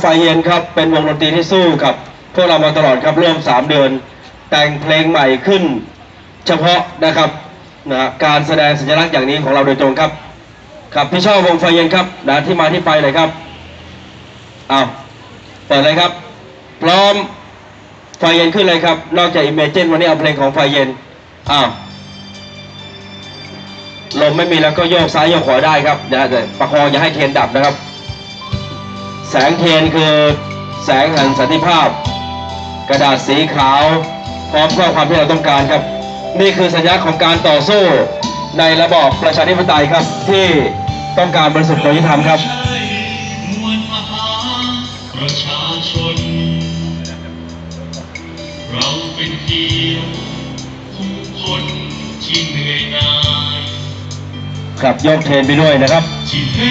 ไฟเย็นครับ เป็นวงดนตรีที่สู้กับพวกเรามาตลอดครับร่วมสามเดือน แต่งเพลงใหม่ขึ้น เฉพาะนะครับนะฮะการแสดงสัญลักษณ์อย่างนี้ของเราโดยตรงครับ ครับพี่ชอบวงไฟเย็นครับนะที่มาที่ไปเลยครับเอาเปิดเลยครับ พร้อมไฟเย็นขึ้นเลยครับ นอกจาก Imagine วันนี้เอาเพลงของไฟเย็นอ้าวลมไม่มีแล้วก็โยกซ้ายโยกขวาได้ครับนะแต่ประคองอย่าให้เทียนดับนะครับ แสงเทียนคือแสงแห่งสันติภาพ กระดาษสีขาวพร้อมข้อความที่เราต้องการครับ นี่คือสัญลักษณ์ของการต่อสู้ในระบอบประชาธิปไตยครับที่ต้องการบริสุทธิ์โดยยุติธรรมครับประชาชน เราเป็นเพียงผู้คนที่เหนื่อยหน่าย ครับยกเทรนไปด้วยนะครับ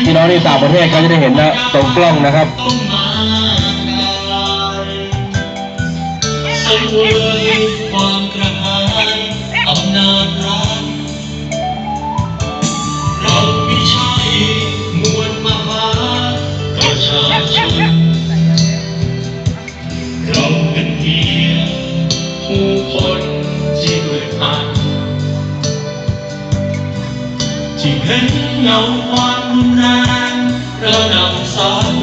พี่น้องที่ต่างประเทศเขาจะได้เห็นนะตรงกล้องนะครับสวยความกระหายอำนาจรัฐเราไม่ใช่มวลมหาประชาชน เห็นเงาความรุนแรงระดับสัน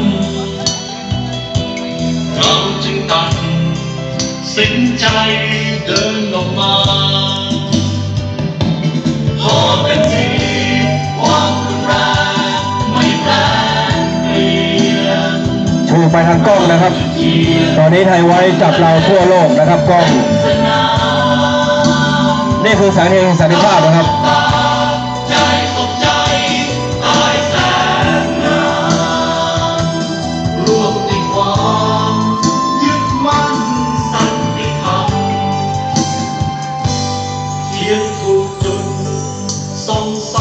เราจึงตัดสินใจเดินออกมา พอเป็นทีความรุนแรงไม่แปรเปลี่ยนชูไปทางกล้องนะครับ ตอนนี้ไทยไว้จับเราทั่วโลกนะครับกล้อง นี่คือแสงเทียนแห่งสันติภาพนะครับ ใส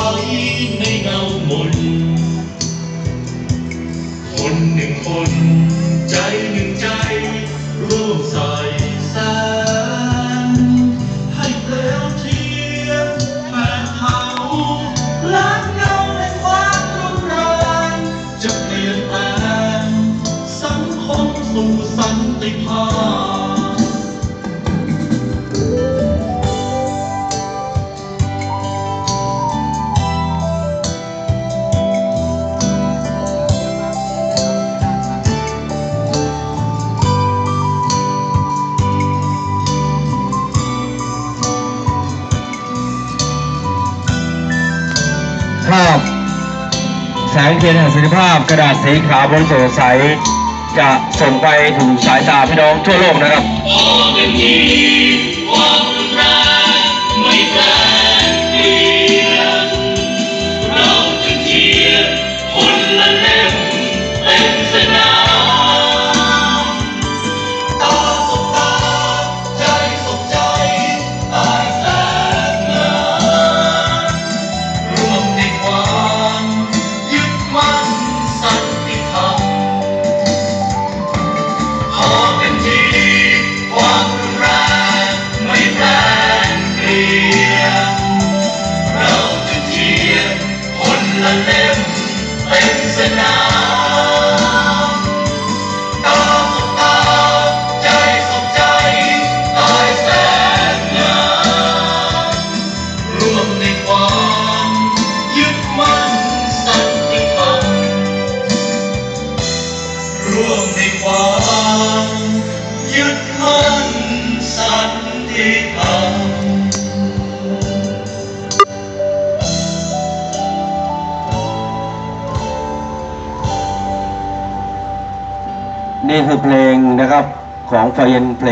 ในเงามน คนหนึ่งคน ใจหนึ่งใจ ร่วมใส่แสน ภาพ แสงเทียนแห่งสันติภาพ กระดาษสีขาวบนสดใสจะส่งไปถึงสายตาพี่น้องทั่วโลกนะครับ นี่คือเพลงนะครับของไฟเย็นเพลง